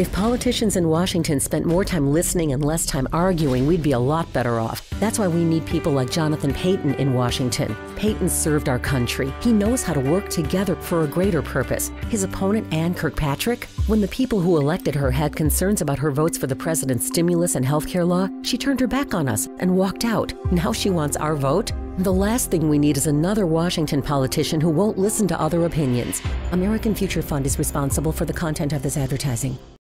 If politicians in Washington spent more time listening and less time arguing, we'd be a lot better off. That's why we need people like Jonathan Paton in Washington. Paton served our country. He knows how to work together for a greater purpose. His opponent, Ann Kirkpatrick, when the people who elected her had concerns about her votes for the president's stimulus and health care law, she turned her back on us and walked out. Now she wants our vote? The last thing we need is another Washington politician who won't listen to other opinions. American Future Fund is responsible for the content of this advertising.